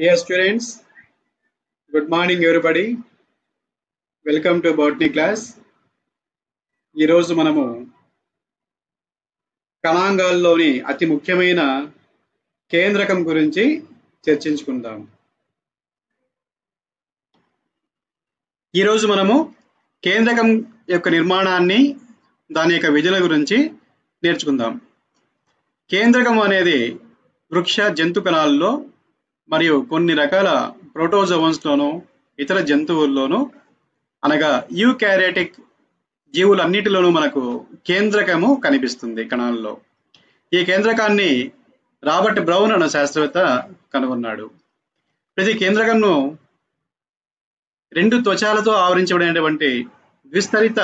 Dear students, good morning everybody. Welcome to botany class ఈరోజు మనము కణాంగాల్లోని అతి ముఖ్యమైన కేంద్రకం గురించి చర్చించుకుందాం. ఈరోజు మనము కేంద్రకం యొక్క నిర్మాణాన్ని దాని యొక్క విధుల గురించి నేర్చుకుందాం. కేంద్రకం అనేది వృక్ష జంతు కణాల్లో మరియు కొన్ని రకాల ప్రోటోజోవన్స్లోను ఇతర జంతువుల్లోనూ అనగా యూకారియాటిక్ జీవులన్నిటిలోనూ మనకు కేంద్రకము కనిపిస్తుంది కణాల్లో. ఈ కేంద్రకాన్ని రాబర్ట్ బ్రౌన్ అన్న శాస్త్రవేత్త కనుగొన్నాడు. ప్రతి కేంద్రకంను రెండు త్వచాలతో ఆవరించబడినటువంటి విస్తరిత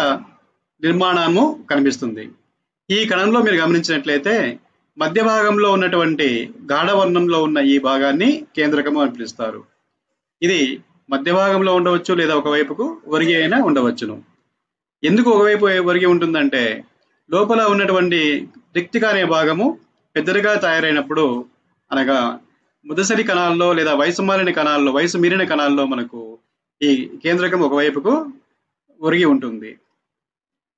నిర్మాణము కనిపిస్తుంది. ఈ కణంలో మీరు గమనించినట్లయితే మధ్య భాగంలో ఉన్నటువంటి గాఢవర్ణంలో ఉన్న ఈ భాగాన్ని కేంద్రకము అని పిలుస్తారు. ఇది మధ్య భాగంలో ఉండవచ్చు లేదా ఒకవైపుకు ఒరిగి అయినా ఉండవచ్చును. ఎందుకు ఒకవైపు ఒరిగి ఉంటుందంటే లోపల ఉన్నటువంటి రిక్తిక అనే భాగము పెద్దదిగా తయారైనప్పుడు అనగా ముదసరి కణాల్లో లేదా వయసు మారిన కణాల్లో వయసు మీరిన కణాల్లో మనకు ఈ కేంద్రకం ఒకవైపుకు ఒరిగి ఉంటుంది.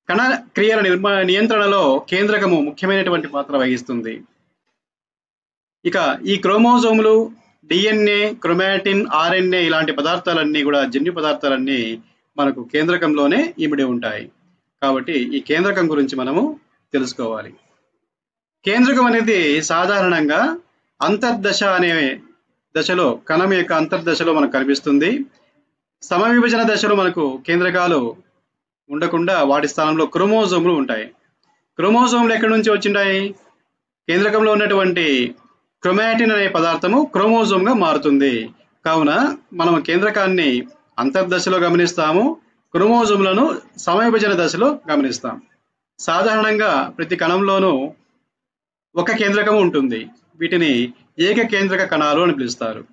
కణ క్రియల నిర్మా నియంత్రణలో కేంద్రకము ముఖ్యమైనటువంటి పాత్ర వహిస్తుంది. ఇక ఈ క్రోమోజోములు డిఎన్ఏ క్రొమాటిన్ ఆర్ఎన్ఏ ఇలాంటి పదార్థాలన్నీ కూడా జన్యు పదార్థాలన్నీ మనకు కేంద్రకంలోనే ఇమిడి ఉంటాయి. కాబట్టి ఈ కేంద్రకం గురించి మనము తెలుసుకోవాలి. కేంద్రకం అనేది సాధారణంగా అంతర్దశ అనే దశలో కణం యొక్క అంతర్దశలో మనకు కనిపిస్తుంది. సమవిభజన దశలో మనకు కేంద్రకాలు ఉండకుండా వాటి స్థానంలో క్రోమోజోములు ఉంటాయి. క్రోమోజోములు ఎక్కడి నుంచి వచ్చింటాయి? కేంద్రకంలో ఉన్నటువంటి క్రొమాటిన్ అనే పదార్థము క్రోమోజోమ్గా మారుతుంది. కావున మనం కేంద్రకాన్ని అంతర్దశలో గమనిస్తాము క్రోమోజోములను సమవిభజన దశలో గమనిస్తాం. సాధారణంగా ప్రతి కణంలోనూ ఒక కేంద్రకం ఉంటుంది. వీటిని ఏక కేంద్రక కణాలు అని పిలుస్తారు.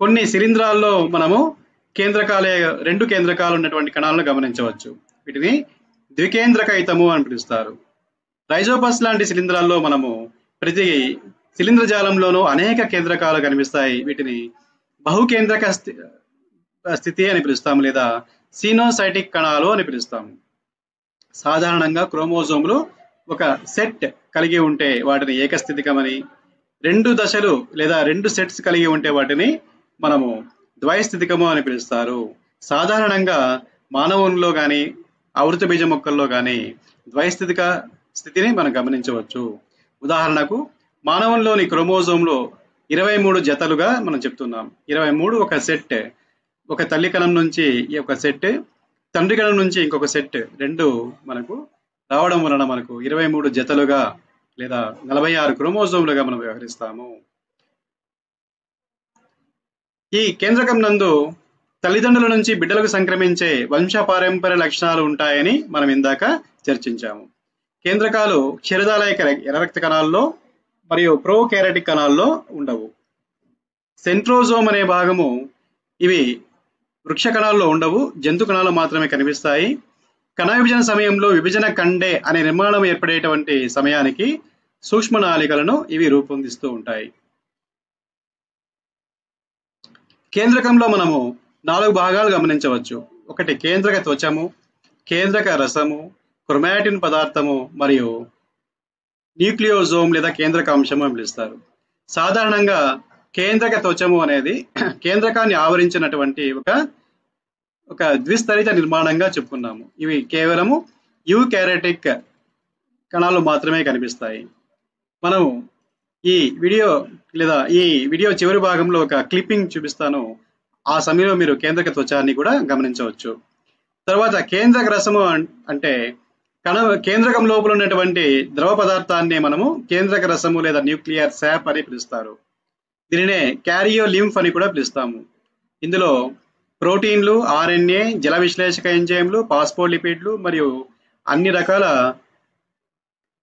కొన్ని శిలీంధ్రాల్లో మనము కేంద్రకాలే రెండు కేంద్రకాలు ఉన్నటువంటి కణాలను గమనించవచ్చు. వీటిని ద్వికేంద్రకైతము అని పిలుస్తారు. రైజోపస్ లాంటి శిలీంధ్రాల్లో మనము ప్రతి శిలీంద్ర జాలంలోనూ అనేక కేంద్రకాలు కనిపిస్తాయి. వీటిని బహుకేంద్రక స్థితి అని పిలుస్తాము లేదా సీనోసైటిక్ కణాలు అని పిలుస్తాము. సాధారణంగా క్రోమోజోములు ఒక సెట్ కలిగి ఉంటే వాటిని ఏకస్థితికమని రెండు దశలు లేదా రెండు సెట్స్ కలిగి ఉంటే వాటిని మనము ద్వైస్థితికము అని పిలుస్తారు. సాధారణంగా మానవుల్లో కానీ ఆవృత బీజ మొక్కల్లో కానీ ద్వైస్థితిక స్థితిని మనం గమనించవచ్చు. ఉదాహరణకు మానవంలోని క్రోమోజోమ్లో ఇరవై మూడు జతలుగా మనం చెప్తున్నాం. ఇరవై మూడు ఒక సెట్ ఒక తల్లి కణం నుంచి ఒక సెట్ తండ్రి కణం నుంచి ఇంకొక సెట్ రెండు మనకు రావడం వలన మనకు ఇరవై మూడు జతలుగా లేదా నలభై ఆరు క్రోమోజోమ్లుగా మనం వ్యవహరిస్తాము. ఈ కేంద్రకం నందు తల్లిదండ్రుల నుంచి బిడ్డలకు సంక్రమించే వంశపారంపర్య లక్షణాలు ఉంటాయని మనం ఇందాక చర్చించాము. కేంద్రకాలు క్షీరదాలయక ఎర్రరక్త కణాల్లో మరియు ప్రోకారటిక్ కణాల్లో ఉండవు. సెంట్రోజోమ్ అనే భాగము ఇవి వృక్ష కణాల్లో ఉండవు జంతు కణాలు మాత్రమే కనిపిస్తాయి. కణ విభజన సమయంలో విభజన కండే అనే నిర్మాణం ఏర్పడేటువంటి సమయానికి సూక్ష్మ నాళికలను ఇవి రూపొందిస్తూ ఉంటాయి. కేంద్రకంలో మనము నాలుగు భాగాలు గమనించవచ్చు. ఒకటి కేంద్రక త్వచము కేంద్రక రసము క్రొమాటిన్ పదార్థము మరియు న్యూక్లియోజోమ్ లేదా కేంద్రక అంశము అని పిలుస్తారు. సాధారణంగా కేంద్రక త్వచము అనేది కేంద్రకాన్ని ఆవరించినటువంటి ఒక ఒక ద్విస్తరిత నిర్మాణంగా చెప్పుకున్నాము. ఇవి కేవలము యూకారెటిక్ కణాలు మాత్రమే కనిపిస్తాయి. మనము ఈ వీడియో లేదా ఈ వీడియో చివరి భాగంలో ఒక క్లిప్పింగ్ చూపిస్తాను. ఆ సమయంలో మీరు కేంద్రక త్వచాన్ని కూడా గమనించవచ్చు. తర్వాత కేంద్రక రసము అంటే కణ కేంద్రకం లోపల ఉన్నటువంటి ద్రవ పదార్థాన్ని మనము కేంద్రక రసము లేదా న్యూక్లియర్ శాప్ అని పిలుస్తారు. దీనినే క్యారియో లింఫ్ అని కూడా పిలుస్తాము. ఇందులో ప్రోటీన్లు ఆర్ఎన్ఏ జల విశ్లేషక ఎంజైమ్లు పాస్పోలిపిడ్లు మరియు అన్ని రకాల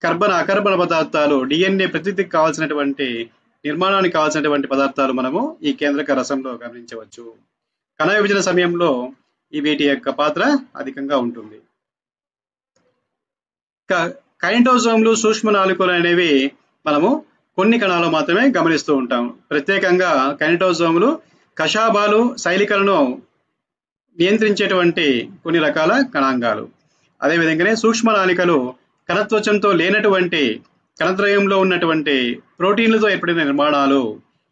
కర్బన అకర్బన పదార్థాలు డిఎన్ఏ ప్రతిదికి కావాల్సినటువంటి నిర్మాణానికి కావాల్సినటువంటి పదార్థాలు మనము ఈ కేంద్రక రసంలో గమనించవచ్చు. కణ విభజన సమయంలో ఈ వీటి యొక్క పాత్ర అధికంగా ఉంటుంది. కైంటోజోమ్లు సూక్ష్మ నాలుకలు అనేవి మనము కొన్ని కణాలు మాత్రమే గమనిస్తూ ఉంటాం. ప్రత్యేకంగా కైనటోజోములు కషాబాలు శైలికలను నియంత్రించేటువంటి కొన్ని రకాల కణాంగాలు. అదేవిధంగానే సూక్ష్మ నాళికలు కణత్వచంతో లేనటువంటి కణద్రయంలో ఉన్నటువంటి ప్రోటీన్లతో ఏర్పడిన నిర్మాణాలు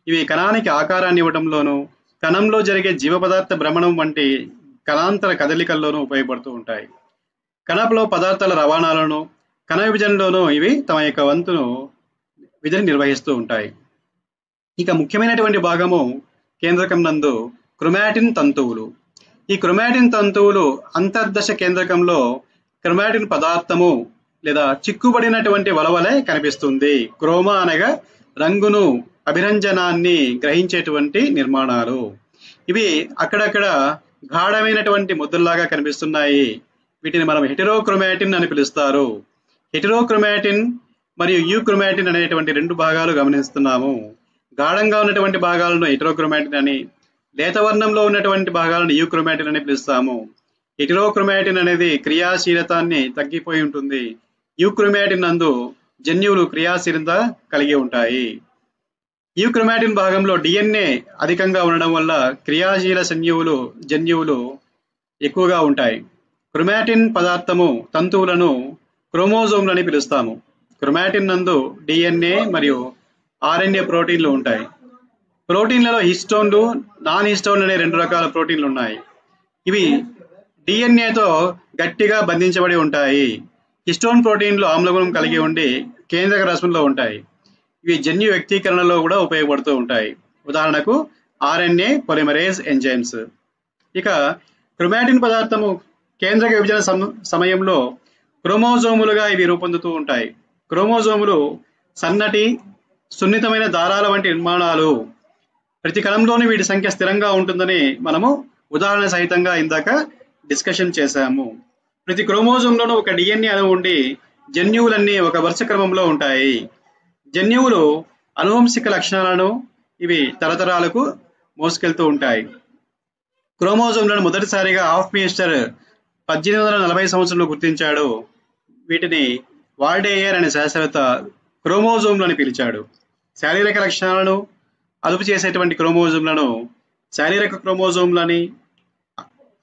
ఇవి కణానికి ఆకారాన్ని ఇవ్వడంలోనూ కణంలో జరిగే జీవ పదార్థ భ్రమణం వంటి కణాంతర కదలికల్లోనూ ఉపయోగపడుతూ ఉంటాయి. కణంలో పదార్థాల రవాణాలను కణ విభజనలోనూ ఇవి తమ యొక్క వంతును విధిని నిర్వహిస్తూ ఉంటాయి. ఇక ముఖ్యమైనటువంటి భాగము కేంద్రకం నందు క్రొమాటిన్ తంతువులు. ఈ క్రొమాటిన్ తంతువులు అంతర్దశ కేంద్రకంలో క్రొమాటిన్ పదార్థము లేదా చిక్కుబడినటువంటి వలవలే కనిపిస్తుంది. క్రోమా అనగా రంగును అభిరంజనాన్ని గ్రహించేటువంటి నిర్మాణాలు. ఇవి అక్కడక్కడ గాఢమైనటువంటి ముద్దుల్లాగా కనిపిస్తున్నాయి. వీటిని మనం హెటెరోక్రోమాటిన్ అని పిలుస్తారు. హెటెరోక్రోమాటిన్ మరియు యూక్రోమాటిన్ అనేటువంటి రెండు భాగాలు గమనిస్తున్నాము. గాఢంగా ఉన్నటువంటి భాగాలను హెటెరోక్రోమాటిన్ అని లేత వర్ణంలో ఉన్నటువంటి భాగాలను యూక్రోమాటిన్ అని పిలుస్తాము. హెటెరోక్రోమాటిన్ అనేది క్రియాశీలతాన్ని తగ్గిపోయి ఉంటుంది. యూక్రోమాటిన్ నందు జన్యువులు క్రియాశీలత కలిగి ఉంటాయి. యూక్రోమాటిన్ భాగంలో డిఎన్ఏ అధికంగా ఉండడం వల్ల క్రియాశీల సంయువులు జన్యువులు ఎక్కువగా ఉంటాయి. క్రొమాటిన్ పదార్థము తంతువులను క్రోమోజోమ్లని పిలుస్తాము. క్రొమాటిన్ నందు డిఎన్ఏ మరియు ఆర్ఎన్ఏ ప్రోటీన్లు ఉంటాయి. ప్రోటీన్లలో హిస్టోన్లు నాన్ హిస్టోన్లు అనే రెండు రకాల ప్రోటీన్లు ఉన్నాయి. ఇవి డిఎన్ఏతో గట్టిగా బంధించబడి ఉంటాయి. హిస్టోన్ ప్రోటీన్లు ఆమ్లగుణం కలిగి ఉండి కేంద్రక రసంలో ఉంటాయి. ఇవి జన్యు వ్యక్తీకరణలో కూడా ఉపయోగపడుతూ ఉంటాయి. ఉదాహరణకు ఆర్ఎన్ఏ పొలిమరేజ్ ఎంజైమ్స్. ఇక క్రొమాటిన్ పదార్థము కేంద్రక విభజన సమ- సమయంలో క్రోమోజోములుగా ఇవి రూపొందుతూ ఉంటాయి. క్రోమోజోములు సన్నటి సున్నితమైన దారాల వంటి నిర్మాణాలు. ప్రతి కణంలోని వీటి సంఖ్య స్థిరంగా ఉంటుందని మనము ఉదాహరణ సహితంగా ఇందాక డిస్కషన్ చేశాము. ప్రతి క్రోమోజోమ్లోనూ ఒక డిఎన్ఏ అణువు ఉండి జన్యువులన్నీ ఒక వరుస క్రమంలో ఉంటాయి. జన్యువులు అనువంశిక లక్షణాలను ఇవి తరతరాలకు మోసుకెళ్తూ ఉంటాయి. క్రోమోజోమ్లను మొదటిసారిగా ఆఫ్ మినిస్టర్ పద్దెనిమిది వందల నలభై సంవత్సరంలో గుర్తించాడు. వీటిని వాల్డేయర్ అనే శాస్త్రవేత్త క్రోమోజోమ్లని పిలిచాడు. శారీరక లక్షణాలను అదుపు చేసేటువంటి క్రోమోజోమ్లను శారీరక క్రోమోజోమ్లని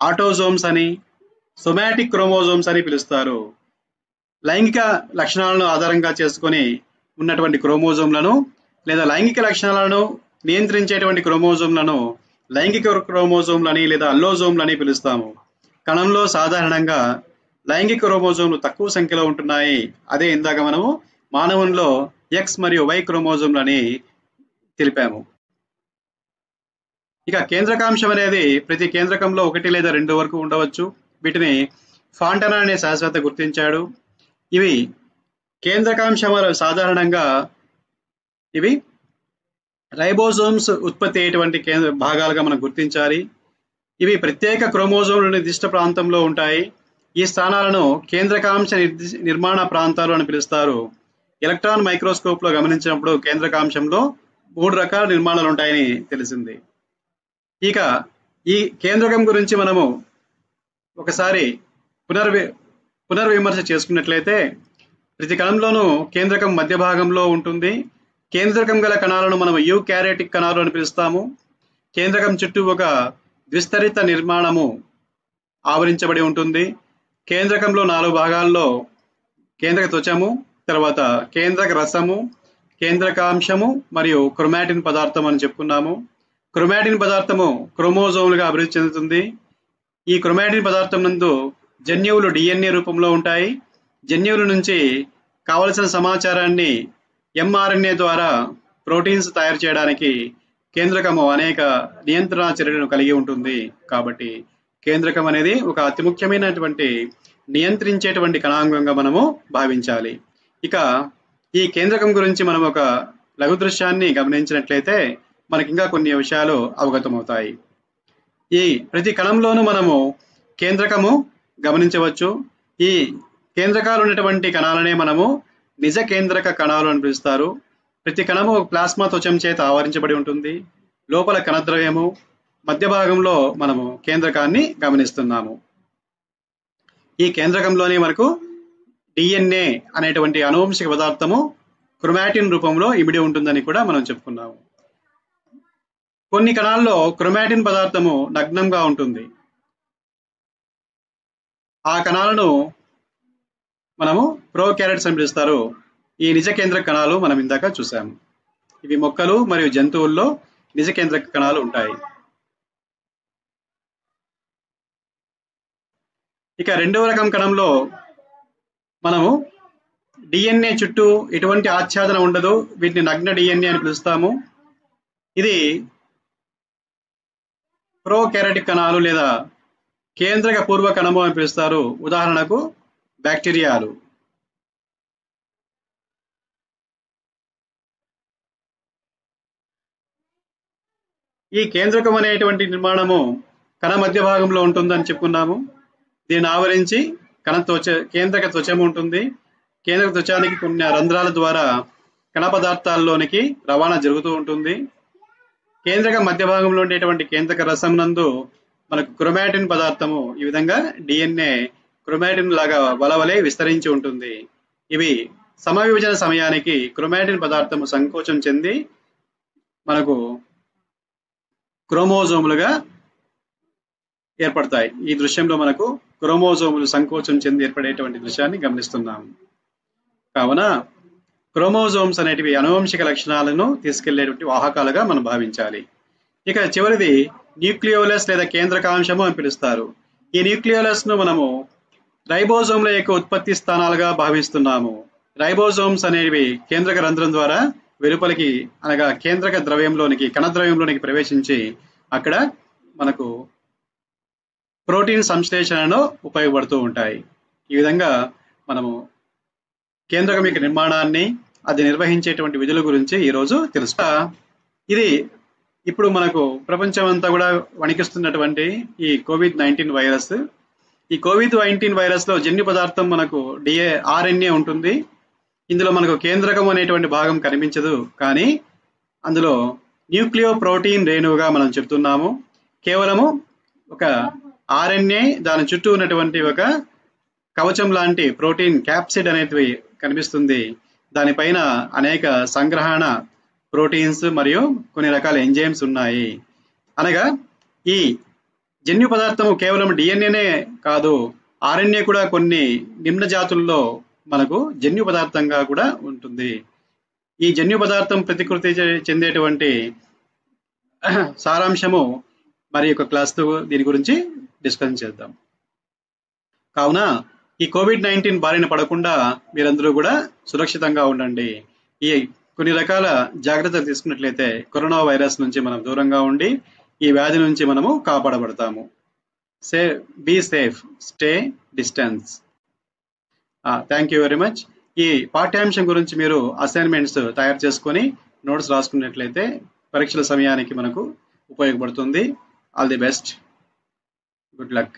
ఆటోజోమ్స్ అని సొమాటిక్ క్రోమోజోమ్స్ అని పిలుస్తారు. లైంగిక లక్షణాలను ఆధారంగా చేసుకొని ఉన్నటువంటి క్రోమోజోమ్లను లేదా లైంగిక లక్షణాలను నియంత్రించేటువంటి క్రోమోజోమ్లను లైంగిక క్రోమోజోమ్లని లేదా అల్లోజోమ్లని పిలుస్తాము. కణంలో సాధారణంగా లైంగిక క్రోమోజోమ్లు తక్కువ సంఖ్యలో ఉంటున్నాయి. అదే ఇందాక మనము మానవుల్లో ఎక్స్ మరియు వై క్రోమోజోమ్లని తెలిపాము. ఇక కేంద్రకాంశం అనేది ప్రతి కేంద్రకంలో ఒకటి లేదా రెండు వరకు ఉండవచ్చు. వీటిని ఫాంటనా అనే శాస్త్రవేత్త గుర్తించాడు. ఇవి కేంద్రకాంశములు సాధారణంగా ఇవి రైబోజోమ్స్ ఉత్పత్తి అయ్యేటువంటి కేంద్ర భాగాలుగా మనం గుర్తించాలి. ఇవి ప్రత్యేక క్రోమోజోమ్ల నిర్దిష్ట ప్రాంతంలో ఉంటాయి. ఈ స్థానాలను కేంద్రకాంశ నిర్ది- నిర్మాణ ప్రాంతాలు అని పిలుస్తారు. ఎలక్ట్రాన్ మైక్రోస్కోప్లో గమనించినప్పుడు కేంద్రకాంశంలో మూడు రకాల నిర్మాణాలు ఉంటాయని తెలిసింది. ఇక ఈ కేంద్రకం గురించి మనము ఒకసారి పునర్వి పునర్విమర్శ చేసుకున్నట్లయితే ప్రతి కణంలోనూ కేంద్రకం మధ్య భాగంలో ఉంటుంది. కేంద్రకం గల కణాలను మనం యూ క్యారెటిక్ కణాలు అని పిలుస్తాము. కేంద్రకం చుట్టూ ఒక విస్తరిత నిర్మాణము ఆవరించబడి ఉంటుంది. కేంద్రకంలో నాలుగు భాగాల్లో కేంద్రక త్వచము తర్వాత కేంద్రక రసము కేంద్రకాంశము మరియు క్రొమాటిన్ పదార్థం అని చెప్పుకున్నాము. క్రొమాటిన్ పదార్థము క్రోమోజోములుగా అభివృద్ధి చెందుతుంది. ఈ క్రొమాటిన్ పదార్థం నందు జన్యువులు డిఎన్ఏ రూపంలో ఉంటాయి. జన్యువుల నుంచి కావలసిన సమాచారాన్ని ఎంఆర్ఎన్ఏ ద్వారా ప్రోటీన్స్ తయారు చేయడానికి కేంద్రకము అనేక నియంత్రణ చర్యలను కలిగి ఉంటుంది. కాబట్టి కేంద్రకం అనేది ఒక అతి ముఖ్యమైనటువంటి నియంత్రించేటువంటి కణాంగంగా మనము భావించాలి. ఇక ఈ కేంద్రకం గురించి మనం ఒక లఘు దృశ్యాన్ని గమనించినట్లయితే మనకి ఇంకా కొన్ని విషయాలు అవగతమవుతాయి. ఈ ప్రతి కణంలోనూ మనము కేంద్రకము గమనించవచ్చు. ఈ కేంద్రకాలు ఉన్నటువంటి కణాలనే మనము నిజ కేంద్రక కణాలు అని పిలుస్తారు. ప్రతి కణము ప్లాస్మా త్వచం చేత ఆవరించబడి ఉంటుంది. లోపల కణద్రవ్యము మధ్య భాగంలో మనము కేంద్రకాన్ని గమనిస్తున్నాము. ఈ కేంద్రకంలోనే మనకు డిఎన్ఏ అనేటువంటి అనువంశిక పదార్థము క్రొమాటిన్ రూపంలో ఇమిడి ఉంటుందని కూడా మనం చెప్పుకున్నాము. కొన్ని కణాల్లో క్రొమాటిన్ పదార్థము నగ్నంగా ఉంటుంది. ఆ కణాలను మనము ప్రోకారెట్స్ అని పిలుస్తారు. ఈ నిజ కేంద్ర కణాలు మనం ఇందాక చూసాము ఇవి మొక్కలు మరియు జంతువుల్లో నిజ కేంద్రక కణాలు ఉంటాయి. ఇక రెండవ రకం కణంలో మనము డిఎన్ఏ చుట్టూ ఎటువంటి ఆచ్ఛాదన ఉండదు. వీటిని నగ్న డిఎన్ఏ అని పిలుస్తాము. ఇది ప్రోకారెటిక్ కణాలు లేదా కేంద్రక పూర్వ కణము అని పిలుస్తారు. ఉదాహరణకు బ్యాక్టీరియాలు. ఈ కేంద్రకం అనేటువంటి నిర్మాణము కణ మధ్య భాగంలో ఉంటుందని చెప్పుకున్నాము. దీన్ని ఆవరించి కణ త్వచ కేంద్రక త్వచం ఉంటుంది. కేంద్రక త్వచానికి కొన్ని రంధ్రాల ద్వారా కణ పదార్థాల్లోనికి రవాణా జరుగుతూ ఉంటుంది. కేంద్రక మధ్య భాగంలో ఉండేటువంటి కేంద్రక రసం నందు మనకు క్రొమాటిన్ పదార్థము ఈ విధంగా డిఎన్ఏ క్రొమాటిన్ లాగా వలవలే విస్తరించి ఉంటుంది. ఇవి సమవిభజన సమయానికి క్రొమాటిన్ పదార్థము సంకోచం చెంది మనకు క్రోమోజోములుగా ఏర్పడతాయి. ఈ దృశ్యంలో మనకు క్రోమోజోములు సంకోచం చెంది ఏర్పడేటువంటి దృశ్యాన్ని గమనిస్తున్నాము కావున క్రోమోజోమ్స్ అనేటివి అనువంశిక లక్షణాలను తీసుకెళ్ళేటువంటి వాహకాలుగా మనం భావించాలి. ఇక చివరిది న్యూక్లియోలస్ లేదా కేంద్రకాంశము అని పిలుస్తారు. ఈ న్యూక్లియోలస్ను మనము రైబోజోమ్ల యొక్క ఉత్పత్తి స్థానాలుగా భావిస్తున్నాము. రైబోజోమ్స్ అనేవి కేంద్రక రంధ్రం ద్వారా వెలుపలికి అనగా కేంద్రక ద్రవ్యంలోనికి కణ ద్రవ్యంలోనికి ప్రవేశించి అక్కడ మనకు ప్రోటీన్ సంశ్లేషణలో ఉపయోగపడుతూ ఉంటాయి. ఈ విధంగా మనము కేంద్రకం యొక్క నిర్మాణాన్ని అది నిర్వహించేటువంటి విధుల గురించి ఈరోజు తెలుసు ఇది ఇప్పుడు మనకు ప్రపంచం అంతా కూడా వణికిస్తున్నటువంటి ఈ కోవిడ్ నైన్టీన్ వైరస్. ఈ కోవిడ్ నైన్టీన్ వైరస్లో జన్యు పదార్థం మనకు డిఏ ఆర్ఎన్ఏ ఉంటుంది. ఇందులో మనకు కేంద్రకం అనేటువంటి భాగం కనిపించదు. కానీ అందులో న్యూక్లియో ప్రోటీన్ రేణువుగా మనం చెప్తున్నాము. కేవలము ఒక ఆర్ఎన్ఏ దాని చుట్టూ ఉన్నటువంటి ఒక కవచం లాంటి ప్రోటీన్ క్యాప్సిడ్ అనేది కనిపిస్తుంది. దానిపైన అనేక సంగ్రహణ ప్రోటీన్స్ మరియు కొన్ని రకాల ఎంజైమ్స్ ఉన్నాయి. అనగా ఈ జన్యు పదార్థము కేవలం డిఎన్ఏనే కాదు ఆర్ఎన్ఏ కూడా కొన్ని నిమ్న జాతుల్లో మనకు జన్యు పదార్థంగా కూడా ఉంటుంది. ఈ జన్యు పదార్థం ప్రతికృతి చె- చెందేటువంటి సారాంశము మరి యొక్క క్లాస్ దీని గురించి డిస్కస్ చేద్దాం. కావున ఈ కోవిడ్ నైన్టీన్ బారిన పడకుండా మీరందరూ కూడా సురక్షితంగా ఉండండి. ఈ కొన్ని రకాల జాగ్రత్తలు తీసుకున్నట్లయితే కరోనా వైరస్ నుంచి మనం దూరంగా ఉండి ఈ వ్యాధి నుంచి మనము కాపాడబడతాము. Say be safe stay distance. Thank you very much. ఈ పాఠ్యాంశం గురించి మీరు అసైన్మెంట్స్ తయారు చేసుకొని నోట్స్ రాసుకున్నట్లయితే పరీక్షల సమయానికి మనకు ఉపయోగపడుతుంది. All the best. Good luck.